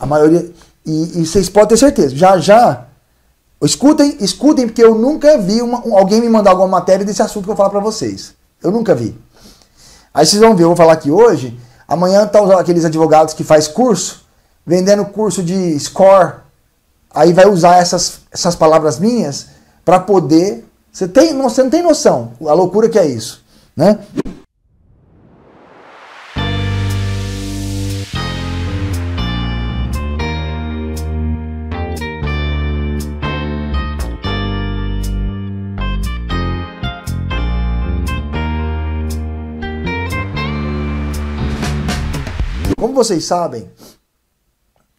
A maioria. E, e vocês podem ter certeza, já já. Escutem, escutem, porque eu nunca vi uma, alguém me mandar alguma matéria desse assunto que eu vou falar para vocês. Eu nunca vi. Aí vocês vão ver, eu vou falar aqui hoje. Amanhã tá aqueles advogados que faz curso, vendendo curso de score. Aí vai usar essas, essas palavras minhas para poder. Você, tem, você não tem noção a loucura que é isso, né? Como vocês sabem,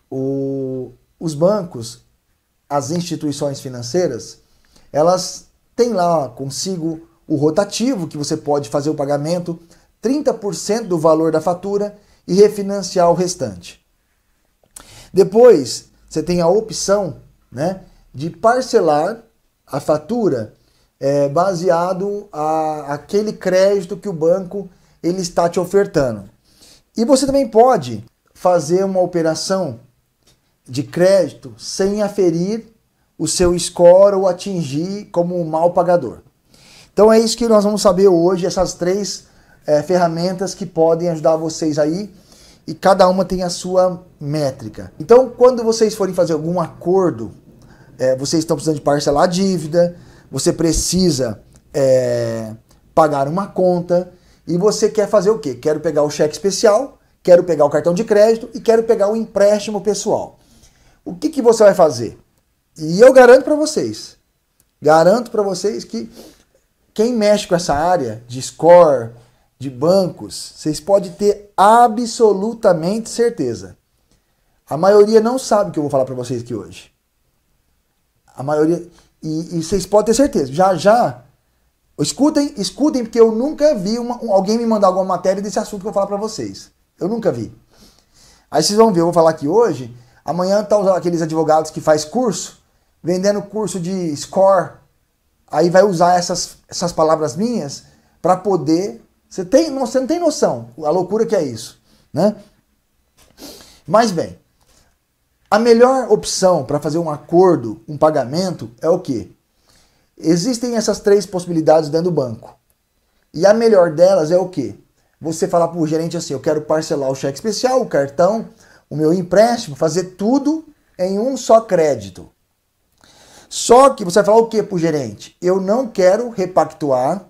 o, os bancos, as instituições financeiras, elas têm lá consigo o rotativo, que você pode fazer o pagamento 30% do valor da fatura e refinanciar o restante. Depois, você tem a opção né, de parcelar a fatura é, baseado a aquele crédito que o banco ele está te ofertando. E você também pode fazer uma operação de crédito sem aferir o seu score ou atingir como um mal pagador. Então é isso que nós vamos saber hoje, essas três é, ferramentas que podem ajudar vocês aí e cada uma tem a sua métrica. Então, quando vocês forem fazer algum acordo, é, vocês estão precisando de parcelar a dívida, você precisa é, pagar uma conta, e você quer fazer o quê? Quero pegar o cheque especial, quero pegar o cartão de crédito e quero pegar o empréstimo pessoal. O que, que você vai fazer? E eu garanto para vocês, garanto para vocês que quem mexe com essa área de score, de bancos, vocês podem ter absolutamente certeza. A maioria não sabe o que eu vou falar para vocês aqui hoje. A maioria. E, e, vocês podem ter certeza. Já já Escutem, escutem, porque eu nunca vi uma, alguém me mandar alguma matéria desse assunto que eu vou falar para vocês. Eu nunca vi. Aí vocês vão ver, eu vou falar aqui hoje. Amanhã tá aqueles advogados que faz curso, vendendo curso de score. Aí vai usar essas, essas palavras minhas para poder. Você, tem, você não tem noção a loucura que é isso, né? Mas bem, a melhor opção para fazer um acordo, um pagamento, é o quê? Existem essas três possibilidades dentro do banco. E a melhor delas é o quê? Você falar para o gerente assim: eu quero parcelar o cheque especial, o cartão, o meu empréstimo, fazer tudo em um só crédito. Só que você vai falar o que para o gerente? Eu não quero repactuar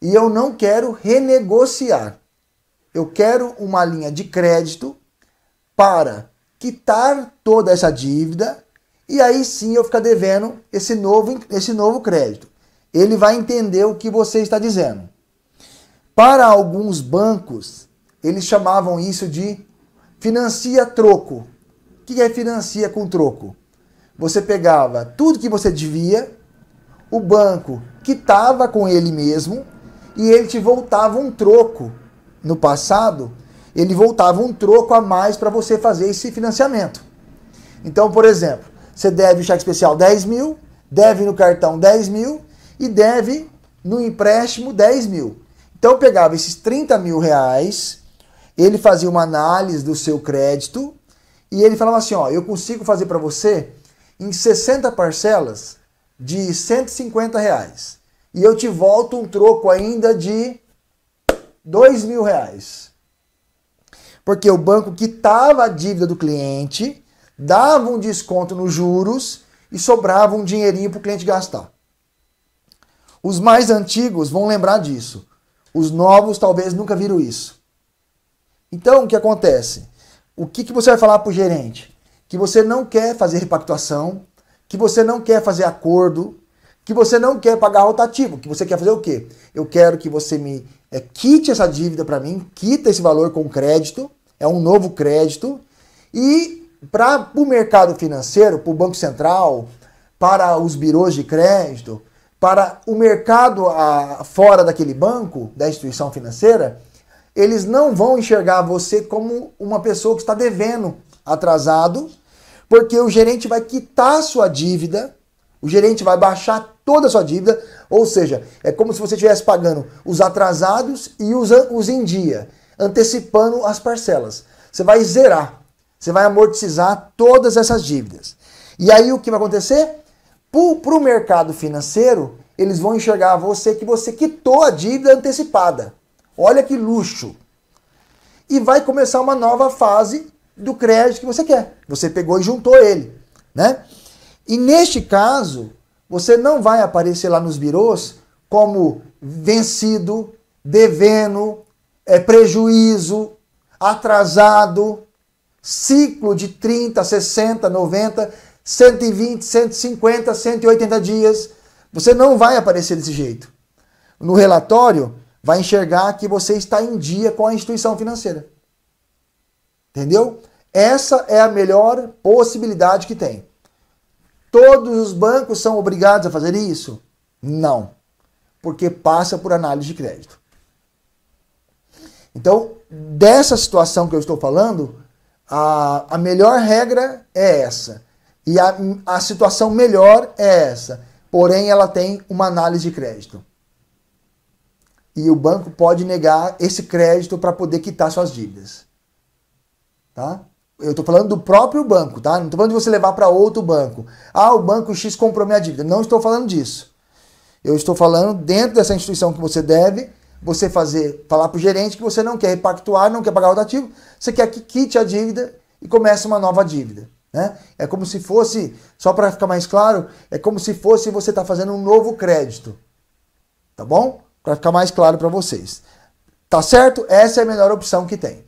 e eu não quero renegociar. Eu quero uma linha de crédito para quitar toda essa dívida e aí sim eu ficar devendo esse novo, esse novo crédito. Ele vai entender o que você está dizendo. Para alguns bancos, eles chamavam isso de financia troco. O que é financia com troco? Você pegava tudo que você devia, o banco quitava com ele mesmo e ele te voltava um troco. No passado, ele voltava um troco a mais para você fazer esse financiamento. Então, por exemplo, você deve o cheque especial 10 mil, deve no cartão 10 mil e deve no empréstimo 10 mil. Então eu pegava esses 30 mil reais, ele fazia uma análise do seu crédito e ele falava assim: ó, eu consigo fazer para você em 60 parcelas de 150 reais. E eu te volto um troco ainda de 2 mil reais. Porque o banco quitava a dívida do cliente dava um desconto nos juros e sobrava um dinheirinho para o cliente gastar. Os mais antigos vão lembrar disso. Os novos talvez nunca viram isso. Então, o que acontece? O que, que você vai falar para o gerente? Que você não quer fazer repactuação, que você não quer fazer acordo, que você não quer pagar rotativo, que você quer fazer o quê? Eu quero que você me é, quite essa dívida para mim, quita esse valor com crédito, é um novo crédito, e para o mercado financeiro, para o Banco Central, para os birôs de crédito, para o mercado a, fora daquele banco, da instituição financeira, eles não vão enxergar você como uma pessoa que está devendo atrasado, porque o gerente vai quitar a sua dívida, o gerente vai baixar toda a sua dívida, ou seja, é como se você estivesse pagando os atrasados e os, os em dia, antecipando as parcelas. Você vai zerar. Você vai amortizar todas essas dívidas. E aí o que vai acontecer? Para o mercado financeiro, eles vão enxergar você que você quitou a dívida antecipada. Olha que luxo! E vai começar uma nova fase do crédito que você quer. Você pegou e juntou ele, né? E neste caso, você não vai aparecer lá nos birôs como vencido, devendo, é, prejuízo, atrasado, ciclo de 30, 60, 90, 120, 150, 180 dias. Você não vai aparecer desse jeito. No relatório, vai enxergar que você está em dia com a instituição financeira. Entendeu? Essa é a melhor possibilidade que tem. Todos os bancos são obrigados a fazer isso? Não, porque passa por análise de crédito. Então, dessa situação que eu estou falando, a, a melhor regra é essa. E a, a situação melhor é essa. Porém, ela tem uma análise de crédito. E o banco pode negar esse crédito para poder quitar suas dívidas. Tá? Eu estou falando do próprio banco, tá? Não estou falando de você levar para outro banco. Ah, o banco X comprou minha dívida. Não estou falando disso. Eu estou falando dentro dessa instituição que você deve, você fazer, falar para o gerente que você não quer repactuar, não quer pagar o rotativo, você quer que quite a dívida e comece uma nova dívida. Né? É como se fosse, só para ficar mais claro, é como se fosse você estar tá fazendo um novo crédito. Tá bom? Para ficar mais claro para vocês. Tá certo? Essa é a melhor opção que tem.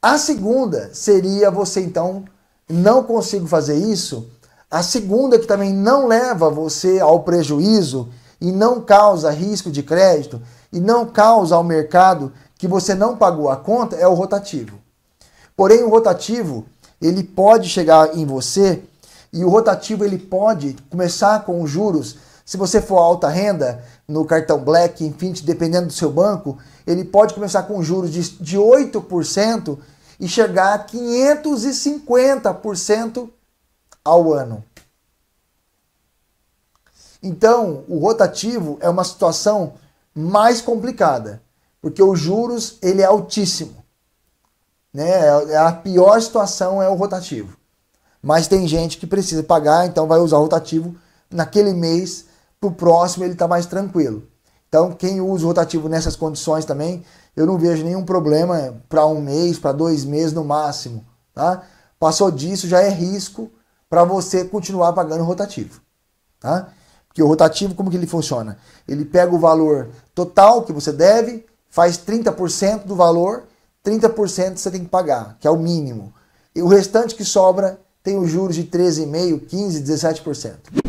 A segunda seria você então não consigo fazer isso. A segunda que também não leva você ao prejuízo e não causa risco de crédito e não causa ao mercado que você não pagou a conta é o rotativo. Porém, o rotativo ele pode chegar em você e o rotativo ele pode começar com os juros. Se você for alta renda no cartão Black, enfim, dependendo do seu banco, ele pode começar com juros de, de 8% e chegar a 550% ao ano. Então, o rotativo é uma situação mais complicada, porque os juros ele é altíssimo. Né? É a pior situação é o rotativo. Mas tem gente que precisa pagar, então vai usar o rotativo naquele mês, para o próximo ele está mais tranquilo. Então, quem usa o rotativo nessas condições também, eu não vejo nenhum problema para um mês, para dois meses no máximo. Tá? Passou disso, já é risco para você continuar pagando rotativo. Tá? Porque o rotativo, como que ele funciona? Ele pega o valor total que você deve, faz 30% do valor, 30% você tem que pagar, que é o mínimo. E o restante que sobra tem os juros de 13,5%, 15%, 17%.